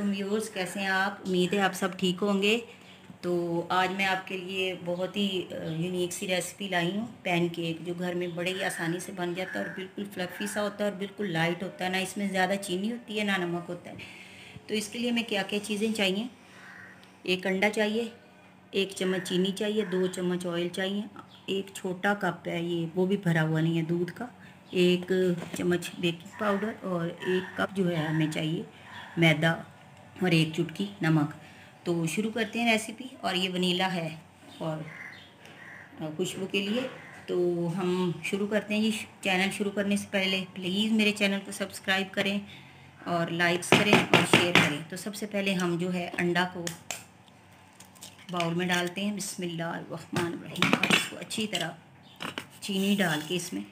वालेकुम व्यूअर्स कैसे हैं आप? उम्मीद है आप सब ठीक होंगे। तो आज मैं आपके लिए बहुत ही यूनिक सी रेसिपी लाई हूँ पैन केक जो घर में बड़े ही आसानी से बन जाता है और बिल्कुल फ्लफ़ी सा होता है और बिल्कुल लाइट होता है। ना इसमें ज़्यादा चीनी होती है, ना नमक होता है। तो इसके लिए हमें क्या क्या चीज़ें चाहिए? एक अंडा चाहिए, एक चम्मच चीनी चाहिए, दो चम्मच ऑयल चाहिए, एक छोटा कप है ये, वो भी भरा हुआ नहीं है दूध का। एक चम्मच बेकिंग पाउडर और एक कप जो है हमें चाहिए मैदा। और एक चुटकी नमक। तो शुरू करते हैं रेसिपी और ये वनीला है और खुशबू के लिए। तो हम शुरू करते हैं। जी चैनल शुरू करने से पहले प्लीज़ मेरे चैनल को सब्सक्राइब करें और लाइक्स करें और शेयर करें। तो सबसे पहले हम जो है अंडा को बाउल में डालते हैं। बिस्मिल्लाहिर्रहमानिर्रहीम और इसको अच्छी तरह चीनी डाल के इसमें,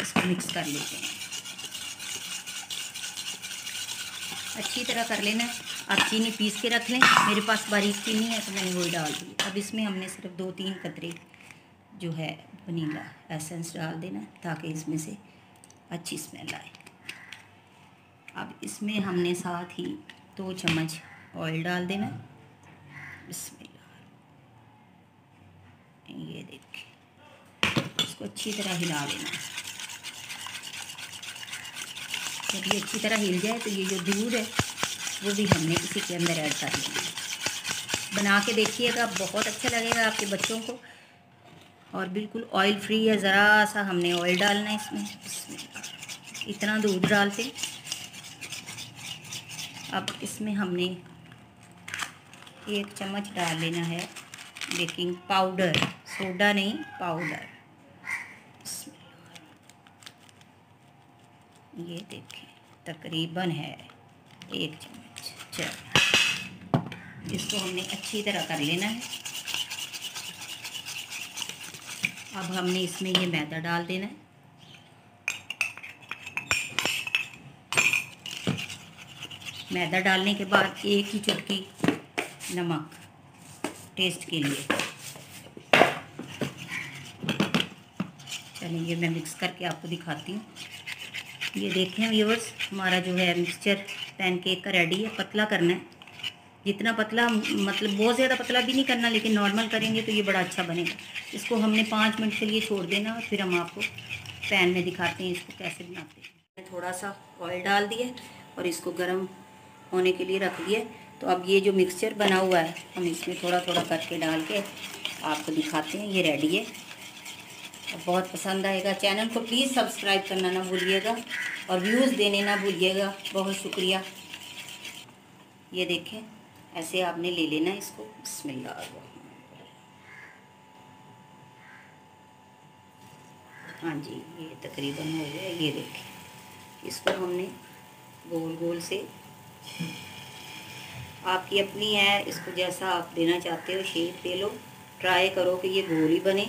इसको मिक्स कर लेते हैं। अच्छी तरह कर लेना है। आप चीनी पीस के रख लें। मेरे पास बारीक चीनी है तो मैंने वही डाल दी। अब इसमें हमने सिर्फ़ दो तीन कतरे जो है, वनीला एसेंस डाल देना ताकि इसमें से अच्छी स्मेल आए। अब इसमें हमने साथ ही दो चम्मच ऑयल डाल देना इसमें ये देखिए, इसको अच्छी तरह हिला लेना जब ये अच्छी तरह हिल जाए तो ये जो दूध है, वो भी हमने इसी के अंदर ऐड कर लेना बना के देखिएगा, बहुत अच्छा लगेगा आपके बच्चों को। और बिल्कुल ऑयल फ्री है, ज़रा सा हमने ऑयल डालना है इसमें। इतना दूध डालते अब इसमें हमने एक चम्मच डाल लेना है बेकिंग पाउडर, सोडा नहीं, पाउडर। ये देखें, तकरीबन है, एक चम्मच, चल। इसको हमने अच्छी तरह कर लेना है। अब हमने इसमें ये मैदा डाल देना है। मैदा डालने के बाद एक ही चुटकी नमक टेस्ट के लिए। चलिए, ये मैं मिक्स करके आपको दिखाती हूँ। ये देखें व्यूवर्स हमारा जो है मिक्सचर पैन केक का रेडी है, पतला करना है। जितना पतला मतलब बहुत ज़्यादा पतला भी नहीं करना, लेकिन नॉर्मल करेंगे तो ये बड़ा अच्छा बनेगा। इसको हमने पाँच मिनट के लिए छोड़ देना और फिर हम आपको पैन में दिखाते हैं इसको कैसे बनाते हैं। थोड़ा सा ऑयल डाल दिया और इसको गर्म होने के लिए रख दिया तो अब ये जो मिक्सचर बना हुआ है, हम इसमें थोड़ा थोड़ा करके डाल के आपको दिखाते हैं, ये रेडी है। बहुत पसंद आएगा। चैनल को प्लीज़ सब्सक्राइब करना ना भूलिएगा और व्यूज़ देने ना भूलिएगा। बहुत शुक्रिया। ये देखें, ऐसे आपने ले लेना इसको। बिस्मिल्लाह। हाँ जी, ये तकरीबन हो गया। ये देखें, इसको हमने गोल गोल से आपकी अपनी है। इसको जैसा आप देना चाहते हो शेप दे लो। ट्राई करो कि ये गोल ही बने।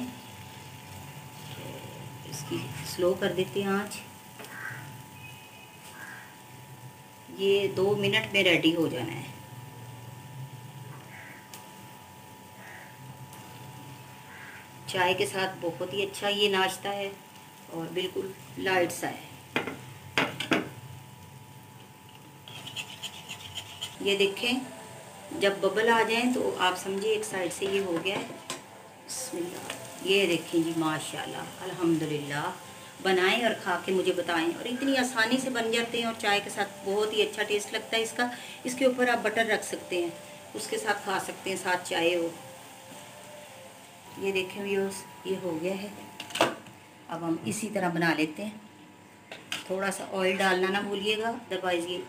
इसकी स्लो कर देते हैं आँच। ये दो मिनट में रेडी हो जाना है। चाय के साथ बहुत ही अच्छा ये नाश्ता है और बिल्कुल लाइट सा है ये देखें, जब बबल आ जाए तो आप समझिए एक साइड से ये हो गया है। ये देखें जी, माशाल्लाह, अल्हम्दुलिल्लाह। बनाएँ और खा के मुझे बताएँ। और इतनी आसानी से बन जाते हैं और चाय के साथ बहुत ही अच्छा टेस्ट लगता है इसका। इसके ऊपर आप बटर रख सकते हैं। उसके साथ खा सकते हैं, साथ चाय हो। ये देखें व्यूर्स ये हो गया है। अब हम इसी तरह बना लेते हैं। थोड़ा सा ऑयल डालना ना भूलिएगा अदरवाइज़ ये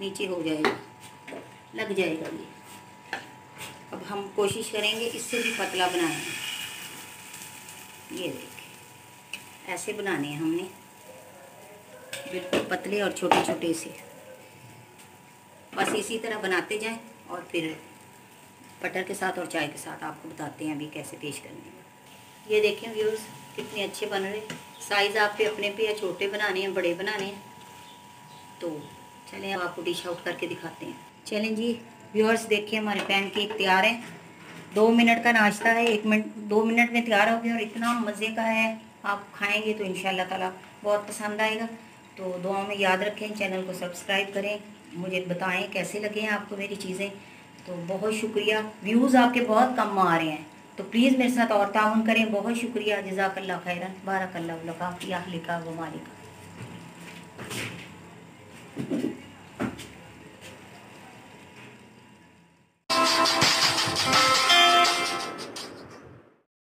नीचे हो जाएगा। लग जाएगा ये। अब हम कोशिश करेंगे इससे भी पतला बनाएँ ये देखिए ऐसे बनाने हैं हमने। बिल्कुल पतले और छोटे छोटे से। बस इसी तरह बनाते जाएँ और फिर बटर के साथ और चाय के साथ आपको बताते हैं अभी कैसे पेश करने ये देखें व्यूज़ कितने अच्छे बन रहे। साइज़ आप पे अपने पे या छोटे बनाने हैं बड़े बनाने हैं। तो चलें, अब आपको डिश आउट करके दिखाते हैं। चलें जी, व्यूअर्स, देखिए हमारे पैन केक तैयार हैं। दो मिनट का नाश्ता है, एक मिनट, दो मिनट में तैयार हो गया और इतना मज़े का है। आप खाएँगे तो इन ताला बहुत पसंद आएगा। तो दुआ में याद रखें, चैनल को सब्सक्राइब करें, मुझे बताएँ कैसे लगे हैं आपको मेरी चीज़ें। तो बहुत शुक्रिया। व्यूज़ आपके बहुत कम आ रहे हैं। तो प्लीज़ मेरे साथ और ताउन करें। बहुत शुक्रिया। जजाकल्ला खैरन। बारकल्ला वालिका वालिका